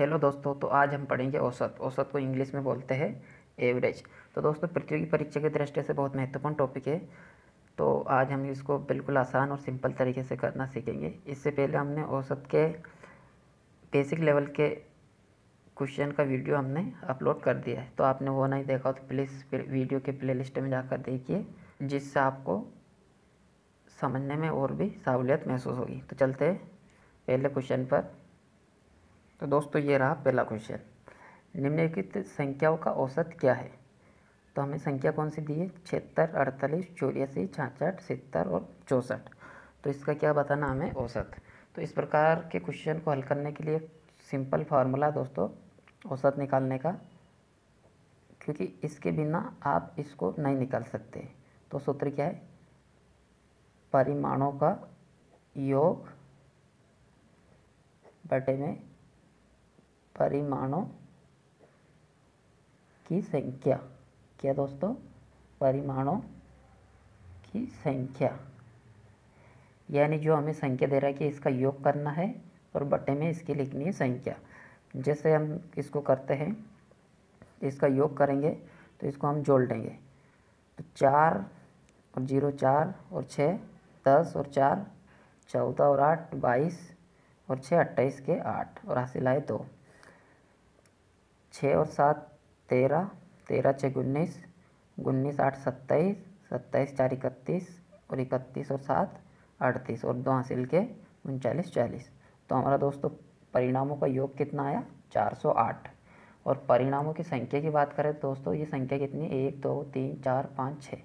Hello दोस्तों तो आज हम पढ़ेंगे औसत। औसत को इंग्लिश में बोलते हैं एवरेज। तो दोस्तों प्रतियोगी परीक्षा की दृष्टि से बहुत महत्वपूर्ण टॉपिक है। तो आज हम इसको बिल्कुल आसान और सिंपल तरीके से करना सीखेंगे। इससे पहले हमने औसत के बेसिक लेवल के क्वेश्चन का वीडियो हमने अपलोड कर दिया है। तो आपने वो नहीं देखा तो प्लीज़ वीडियो के प्ले में जाकर देखिए, जिससे आपको समझने में और भी सहूलियत महसूस होगी। तो चलते पहले क्वेश्चन पर। तो दोस्तों, ये रहा पहला क्वेश्चन निम्नलिखित संख्याओं का औसत क्या है? तो हमें संख्या कौन सी दी है? छिहत्तर, अड़तालीस, चौरासी, छाछठ, सत्तर और चौंसठ. तो इसका क्या बताना हमें? औसत. तो इस प्रकार के क्वेश्चन को हल करने के लिए सिंपल फार्मूला दोस्तों, औसत निकालने का, क्योंकि इसके बिना आप इसको नहीं निकाल सकते. तो सूत्र क्या है? परिमाणों का योग बटे में परिमाणों की संख्या। क्या दोस्तों? परिमाणों की संख्या। यानी जो हमें संख्या दे रहा है कि इसका योग करना है और बटे में इसकी लिखनी है संख्या। जैसे हम इसको करते हैं, इसका योग करेंगे तो इसको हम जोड़ देंगे। तो चार और ज़ीरो चार और छः, दस और चार, चौदह और आठ, बाईस और छः, अट्ठाईस के आठ और हासिल आए दो। छः और सात, तेरह तेरह छः उन्नीस उन्नीस आठ सत्ताईस सत्ताईस चार इकतीस और इकतीस और सात अड़तीस और दो हासिल के उनचालीस चालीस। तो हमारा दोस्तों, परिणामों का योग कितना आया? चार सौ आठ। और परिणामों की संख्या की बात करें, दोस्तों, ये संख्या कितनी? एक, दो, तीन, चार, पाँच, छः।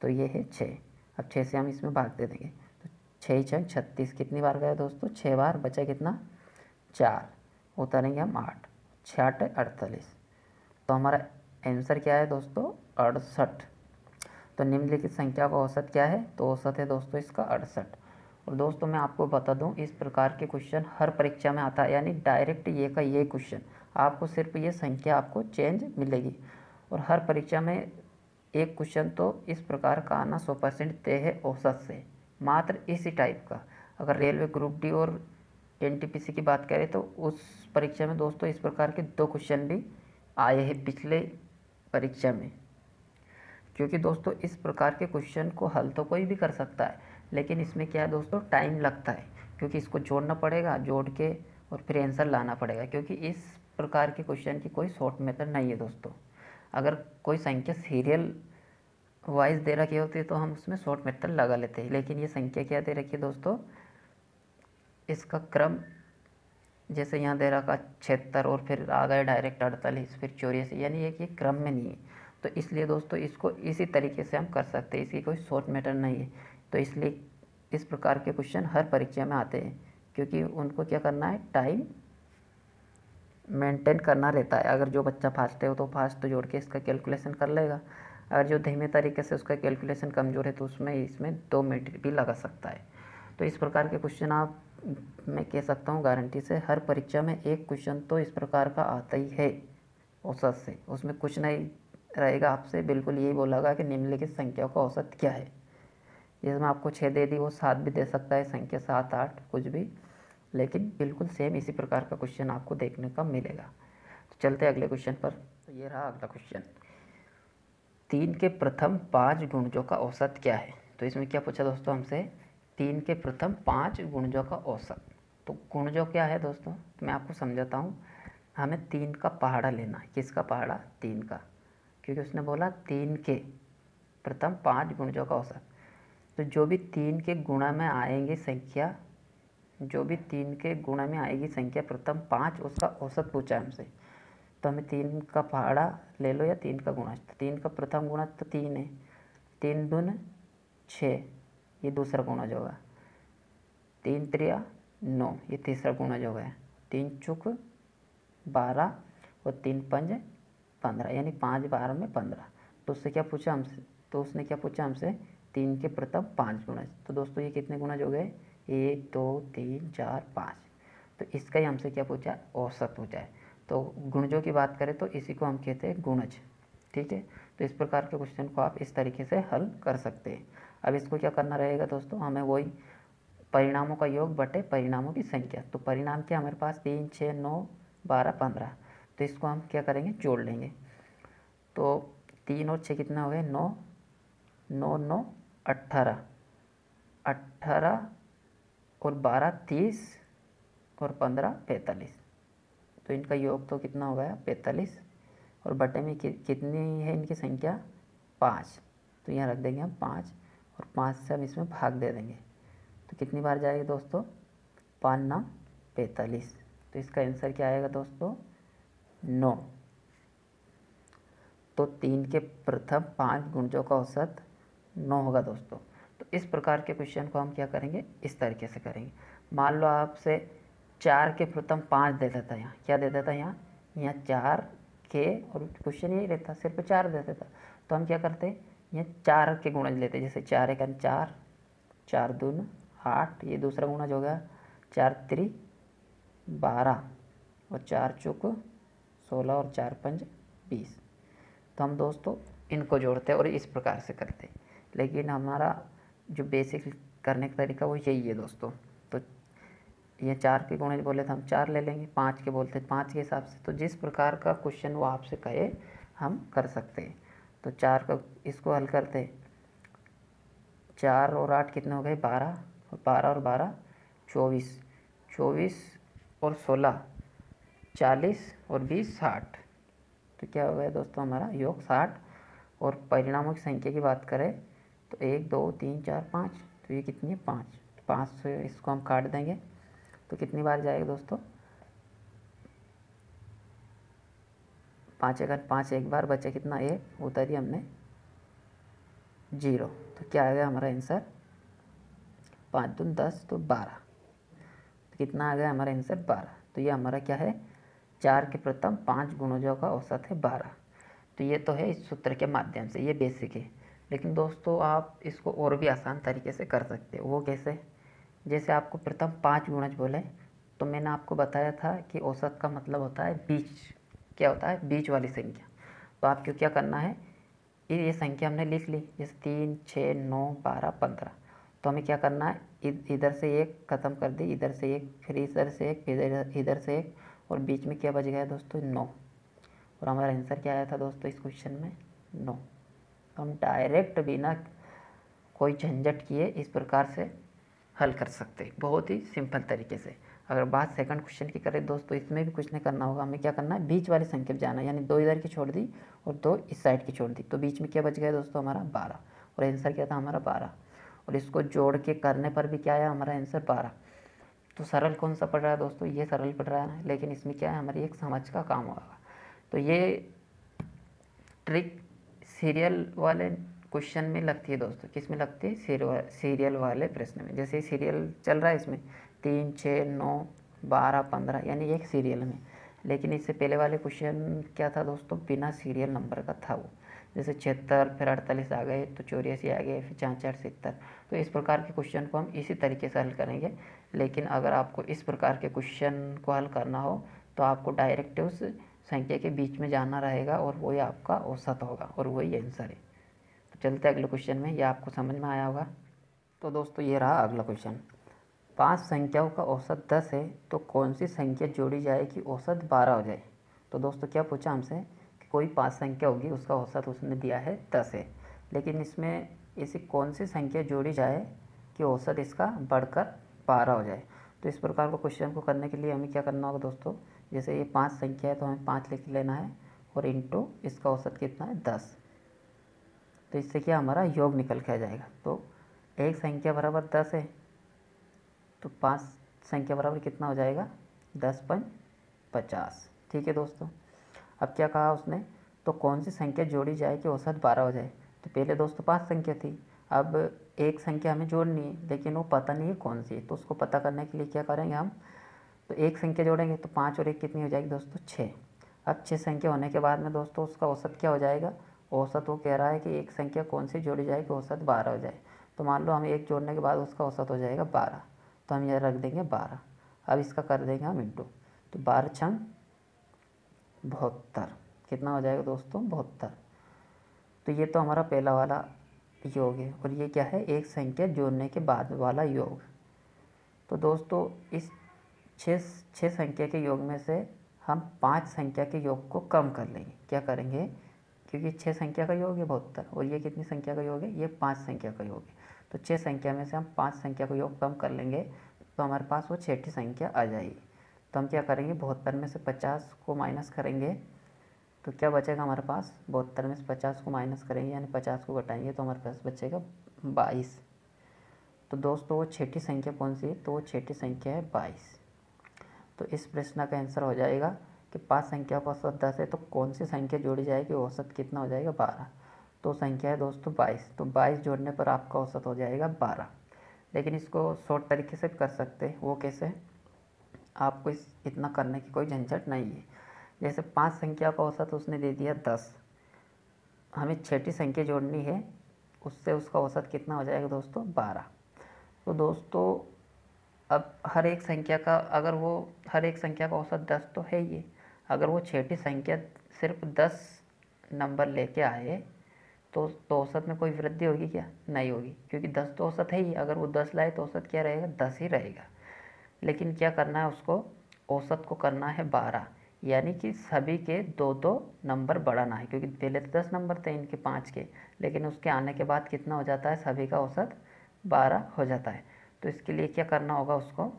तो ये है छः। अब छः से हम इसमें भाग दे देंगे। तो छः छः छत्तीस कितनी बार गया दोस्तों? छः बार बचा कितना? चार। उतारेंगे हम आठ। छियाठ अड़तालीस। तो हमारा आंसर क्या है दोस्तों? अड़सठ। तो निम्नलिखित संख्या का औसत क्या है? तो औसत है दोस्तों इसका अड़सठ। और दोस्तों मैं आपको बता दूँ, इस प्रकार के क्वेश्चन हर परीक्षा में आता है, यानी डायरेक्ट ये का ये क्वेश्चन आपको सिर्फ़ ये संख्या आपको चेंज मिलेगी। और हर परीक्षा में एक क्वेश्चन तो इस प्रकार का आना सौ परसेंट तय है औसत से। मात्र इसी टाइप का। अगर रेलवे ग्रुप डी और NTPC की बात करें तो उस परीक्षा में दोस्तों इस प्रकार के दो क्वेश्चन भी आए हैं पिछले परीक्षा में। क्योंकि दोस्तों इस प्रकार के क्वेश्चन को हल तो कोई भी कर सकता है, लेकिन इसमें क्या है दोस्तों टाइम लगता है। क्योंकि इसको जोड़ना पड़ेगा, जोड़ के और फिर आंसर लाना पड़ेगा। क्योंकि इस प्रकार के क्वेश्चन की कोई शॉर्ट मेथड नहीं है दोस्तों। अगर कोई संख्या सीरियल वाइज दे रखी होती है तो हम उसमें शॉर्ट मेथड लगा लेते हैं। लेकिन ये संख्या क्या दे रखी है दोस्तों? इसका क्रम, जैसे यहाँ दे रखा छिहत्तर और फिर आ गए डायरेक्ट अड़तालीस, फिर चौरासी, यानी ये क्रम में नहीं है। तो इसलिए दोस्तों, इसको इसी तरीके से हम कर सकते हैं, इसकी कोई शॉर्ट मैटर नहीं है। तो इसलिए इस प्रकार के क्वेश्चन हर परीक्षा में आते हैं, क्योंकि उनको क्या करना है टाइम मेंटेन करना रहता है। अगर जो बच्चा फास्ट है, वो तो फास्ट तो जोड़ के इसका कैलकुलेशन कर लेगा। अगर जो धीमे तरीके से उसका कैलकुलेशन कमज़ोर है तो उसमें, इसमें दो मिनट भी लगा सकता है। तो इस प्रकार के क्वेश्चन आप मैं कह सकता हूँ गारंटी से हर परीक्षा में एक क्वेश्चन तो इस प्रकार का आता ही है, औसत से। उसमें कुछ नहीं रहेगा। आपसे बिल्कुल यही बोलागा कि निम्नलिखित संख्या का औसत क्या है। जिसमें आपको छः दे दी, वो सात भी दे सकता है, संख्या सात, आठ, कुछ भी। लेकिन बिल्कुल सेम इसी प्रकार का क्वेश्चन आपको देखने का मिलेगा। तो चलते अगले क्वेश्चन पर। तो ये रहा अगला क्वेश्चन तीन के प्रथम पाँच गुणजों का औसत क्या है? तो इसमें क्या पूछा दोस्तों हमसे? तीन के प्रथम पाँच गुणजों का औसत। तो गुणजों क्या है दोस्तों? तो मैं आपको समझाता हूँ। हमें तीन का पहाड़ा लेना है। किसका पहाड़ा? तीन का। क्योंकि उसने बोला तीन के प्रथम पाँच गुणजों का औसत। तो जो भी तीन के गुणा में आएँगे संख्या, जो भी तीन के गुणा में आएगी संख्या प्रथम पाँच, उसका औसत पूछा हमसे। तो हमें तीन का पहाड़ा ले लो या तीन का गुणा। तो तीन का प्रथम गुणा तो तीन है। तीन दून छः ये दूसरा गुणज होगा तीन त्रिया नौ, ये तीसरा गुणज होगा तीन चुक बारह और तीन पंज पंद्रह, यानी पाँच बारह में पंद्रह। तो उससे क्या पूछा हमसे? तो उसने क्या पूछा हमसे? तीन के प्रथम पाँच गुणज तो दोस्तों, ये कितने गुणज हो गए? एक, दो, तीन, चार, पाँच। तो इसका ही हमसे क्या पूछा? औसत पूछा है। तो गुणजों की बात करें तो इसी को हम कहते हैं गुणज। ठीक है? तो इस प्रकार के क्वेश्चन को आप इस तरीके से हल कर सकते हैं। अब इसको क्या करना रहेगा दोस्तों? हमें वही परिणामों का योग बटे परिणामों की संख्या। तो परिणाम क्या हमारे पास? तीन छः नौ बारह पंद्रह। तो इसको हम क्या करेंगे? जोड़ लेंगे। तो तीन और छः कितना हो गए? नौ। नौ नौ अट्ठारह। अट्ठारह और बारह तीस और पंद्रह पैंतालीस। तो इनका योग तो कितना हो गया? पैंतालीस। और बटे में कि, कितनी है इनकी संख्या? पाँच। तो यहाँ रख देंगे हम पाँच। और पाँच से हम इसमें भाग दे देंगे। तो कितनी बार जाएगी दोस्तों? पाँच नाम पैंतालीस। तो इसका आंसर क्या आएगा दोस्तों? नौ। तो तीन के प्रथम पाँच गुणजों का औसत नौ होगा दोस्तों। तो इस प्रकार के क्वेश्चन को हम क्या करेंगे? इस तरीके से करेंगे। मान लो आपसे चार के प्रथम पाँच दे देता यहाँ। क्या दे देता यहाँ? यहाँ चार के और क्वेश्चन यही रहता, सिर्फ़ चार दे देता। तो हम क्या करते? यहाँ चार के गुणज लेते हैं, जैसे चार एक चार चार दून आठ, ये दूसरा गुणज हो गया चार त्री बारह, और चार चुक सोलह और चार पंज बीस। तो हम दोस्तों इनको जोड़ते और इस प्रकार से करते लेकिन हमारा जो बेसिक करने का तरीका वो यही है दोस्तों। तो ये चार के गुणे बोले तो हम चार ले लेंगे, पाँच के बोलते पाँच के हिसाब से। तो जिस प्रकार का क्वेश्चन वो आपसे कहे, हम कर सकते हैं। तो चार का इसको हल करते। चार और आठ कितने हो गए? बारह। और बारह और बारह, चौबीस। चौबीस और सोलह, चालीस और बीस, साठ। तो क्या हो गया दोस्तों हमारा? योग साठ। और परिणामों की संख्या की बात करें तो एक, दो, तीन, चार, पाँच। तो ये कितनी? है पाँच। पाँच से इसको हम काट देंगे। तो कितनी बार जाएगा दोस्तों? पाँच अगर पाँच एक बार बचे, कितना एक उतारी हमने? ज़ीरो। तो क्या आ गया हमारा आंसर पाँच दून दस तो बारह। तो कितना आ गया हमारा आंसर बारह। तो ये हमारा क्या है? चार के प्रथम पाँच गुणजों का औसत है बारह। तो ये तो है इस सूत्र के माध्यम से, ये बेसिक है। लेकिन दोस्तों, आप इसको और भी आसान तरीके से कर सकते हो। वो कैसे? जैसे आपको प्रथम पाँच गुणज बोले तो मैंने आपको बताया था कि औसत का मतलब होता है बीच। क्या होता है? बीच वाली संख्या। तो आपको क्या करना है? ये संख्या हमने लिख ली। जैसे तीन छः नौ, बारह, पंद्रह। तो हमें क्या करना है? इधर से एक ख़त्म कर दी। इधर से एक, फिर इधर से एक, फिर इधर से एक। और बीच में क्या बच गया दोस्तों? नौ। और हमारा आंसर क्या आया था दोस्तों इस क्वेश्चन में? नौ। तो हम डायरेक्ट बिना कोई झंझट किए इस प्रकार से हल कर सकते बहुत ही सिंपल तरीके से। अगर बात सेकंड क्वेश्चन की करें, दोस्तों इसमें भी कुछ नहीं करना होगा। हमें क्या करना है? बीच वाली संख्या जाना यानी दो इधर की छोड़ दी और दो इस साइड की छोड़ दी। तो बीच में क्या बच गया दोस्तों? हमारा बारह। और आंसर क्या था? हमारा बारह। और इसको जोड़ के करने पर भी क्या आया? हमारा आंसर बारह। तो सरल कौन सा पड़ रहा है दोस्तों? ये सरल पड़ रहा है, लेकिन इसमें क्या है? हमारी एक समझ का काम होगा। तो ये ट्रिक सीरियल वाले क्वेश्चन में लगती है दोस्तों। किसमें लगती है? सीरियल वाले प्रश्न में। जैसे सीरियल चल रहा है इसमें तीन छः नौ, बारह, पंद्रह, यानी एक सीरियल में। लेकिन इससे पहले वाले क्वेश्चन क्या था दोस्तों? बिना सीरियल नंबर का था वो। जैसे छिहत्तर, फिर अड़तालीस आ गए तो चौरासी आ गए, फिर चार सत्तर। तो इस प्रकार के क्वेश्चन को हम इसी तरीके से हल करेंगे। लेकिन अगर आपको इस प्रकार के क्वेश्चन को हल करना हो तो आपको डायरेक्ट उस संख्या के बीच में जाना रहेगा और वही आपका औसत होगा और वही आंसर है। तो चलते अगले क्वेश्चन में। यह आपको समझ में आया होगा। तो दोस्तों, ये रहा अगला क्वेश्चन पाँच संख्याओं का औसत दस है तो कौन सी संख्या जोड़ी जाए कि औसत बारह हो जाए। तो दोस्तों, क्या पूछा हमसे कि कोई पाँच संख्या होगी, उसका औसत उसने दिया है दस है। लेकिन इसमें ऐसी कौन सी संख्या जोड़ी जाए कि औसत इसका बढ़कर बारह हो जाए? तो इस प्रकार को क्वेश्चन को करने के लिए हमें क्या करना होगा दोस्तों? जैसे ये पाँच संख्या है तो हमें पाँच लिख लेना है और इंटू इसका औसत कितना है? दस। तो इससे क्या हमारा योग निकल के आ जाएगा? तो एक संख्या बराबर दस है तो पाँच संख्या बराबर कितना हो जाएगा? दस पंच पचास। ठीक है दोस्तों? अब क्या कहा उसने? तो कौन सी संख्या जोड़ी जाए कि औसत बारह हो जाए? तो पहले दोस्तों पाँच संख्या थी। अब एक संख्या हमें जोड़नी है, लेकिन वो पता नहीं है कौन सी है। तो उसको पता करने के लिए क्या करेंगे हम? तो एक संख्या जोड़ेंगे तो पाँच और एक कितनी हो जाएगी दोस्तों? छः। अब छः संख्या होने के बाद में दोस्तों उसका औसत क्या हो जाएगा? औसत वो कह रहा है कि एक संख्या कौन सी जोड़ी जाए कि औसत बारह हो जाए। तो मान लो हम एक जोड़ने के बाद उसका औसत हो जाएगा बारह। तो हम यह रख देंगे बारह। अब इसका कर देंगे हम इंटू तो बारह छंग, बहत्तर। कितना हो जाएगा दोस्तों? बहत्तर। तो ये तो हमारा पहला वाला योग है और ये क्या है? एक संख्या जोड़ने के बाद वाला योग। तो दोस्तों, इस छः छः संख्या के योग में से हम पाँच संख्या के योग को कम कर लेंगे। क्या करेंगे? क्योंकि छः संख्या का योग है बहत्तर और ये कितनी संख्या का योग है? ये पाँच संख्या का योग है। तो छः संख्या में से हम पाँच संख्या को योग कम कर लेंगे तो हमारे पास वो छठी संख्या आ जाएगी। तो हम क्या करेंगे, बहत्तर में से पचास को माइनस करेंगे तो क्या बचेगा हमारे पास? बहत्तर में से पचास को माइनस करेंगे, यानी पचास को घटाएँगे तो हमारे पास बचेगा बाईस। तो दोस्तों, वो छठी संख्या कौन सी है? तो वो छठी संख्या है बाईस। तो इस प्रश्न का आंसर हो जाएगा कि पाँच संख्या का औसत दस है तो कौन सी संख्या जोड़ी जाएगी? औसत कितना हो जाएगा? बारह। तो संख्या है दोस्तों बाईस। तो बाईस जोड़ने पर आपका औसत हो जाएगा बारह। लेकिन इसको शॉर्ट तरीके से कर सकते हैं। वो कैसे? आपको इस, इतना करने की कोई झंझट नहीं है। जैसे पाँच संख्या का औसत उसने दे दिया दस। हमें छठी संख्या जोड़नी है, उससे उसका औसत कितना हो जाएगा दोस्तों? बारह। तो दोस्तों, अब हर एक संख्या का, अगर वो, हर एक संख्या का औसत दस तो है ही। अगर वो छठी संख्या सिर्फ़ दस नंबर लेके आए तो तो औसत में कोई वृद्धि होगी क्या? नहीं होगी, क्योंकि दस तो औसत है ही। अगर वो दस लाए तो औसत क्या रहेगा? दस ही रहेगा। लेकिन क्या करना है उसको? औसत को करना है बारह। यानी कि सभी के दो दो नंबर बढ़ाना है, क्योंकि पहले तो दस नंबर थे इनके पाँच के, लेकिन उसके आने के बाद कितना हो जाता है? सभी का औसत बारह हो जाता है। तो इसके लिए क्या करना होगा उसको?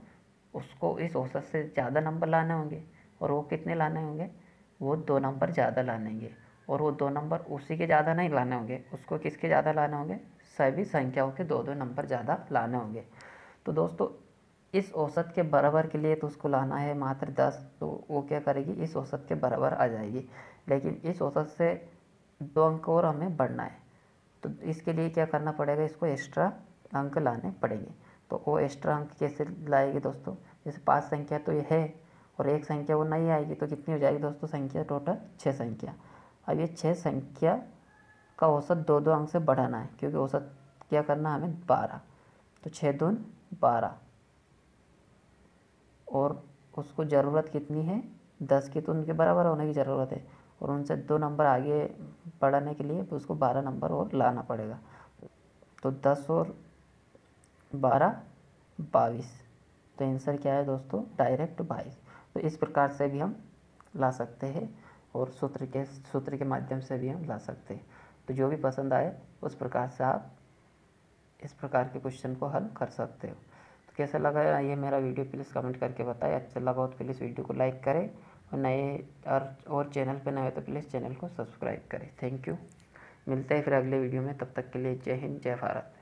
उसको इस औसत से ज़्यादा नंबर लाने होंगे। और वो कितने लाने होंगे? वो दो नंबर ज़्यादा लाने होंगे। और वो दो नंबर उसी के ज़्यादा नहीं लाने होंगे। उसको किसके ज़्यादा लाने होंगे? सभी संख्याओं के दो दो नंबर ज़्यादा लाने होंगे। तो दोस्तों, इस औसत के बराबर के लिए तो उसको लाना है मात्र दस तो वो क्या करेगी? इस औसत के बराबर आ जाएगी। लेकिन इस औसत से दो अंक और हमें बढ़ना है। तो इसके लिए क्या करना पड़ेगा? इसको एक्स्ट्रा अंक लाने पड़ेंगे। तो वो एक्स्ट्रा अंक कैसे लाएगी दोस्तों? जैसे पाँच संख्या तो ये है और एक संख्या वो नहीं आएगी तो कितनी हो जाएगी दोस्तों संख्या? टोटल छः संख्या। अब ये छः संख्या का औसत दो दो अंक से बढ़ाना है, क्योंकि औसत क्या करना है हमें? बारह। तो छः दून बारह। और उसको ज़रूरत कितनी है? दस की तो उनके बराबर होने की ज़रूरत है। और उनसे दो नंबर आगे बढ़ाने के लिए उसको बारह नंबर और लाना पड़ेगा। तो दस और बारह, बाईस। तो आंसर क्या है दोस्तों? डायरेक्ट बाईस। तो इस प्रकार से भी हम ला सकते हैं। और सूत्र के सूत्र के माध्यम से भी हम ला सकते हैं। तो जो भी पसंद आए, उस प्रकार से आप इस प्रकार के क्वेश्चन को हल कर सकते हो। तो कैसा लगा ये मेरा वीडियो प्लीज़ कमेंट करके बताएँ। अच्छा लगा हो तो प्लीज़ वीडियो को लाइक करें और नए और और चैनल पर नए हो तो प्लीज़ चैनल को सब्सक्राइब करें। थैंक यू मिलते हैं फिर अगले वीडियो में। तब तक के लिए जय हिंद, जय भारत।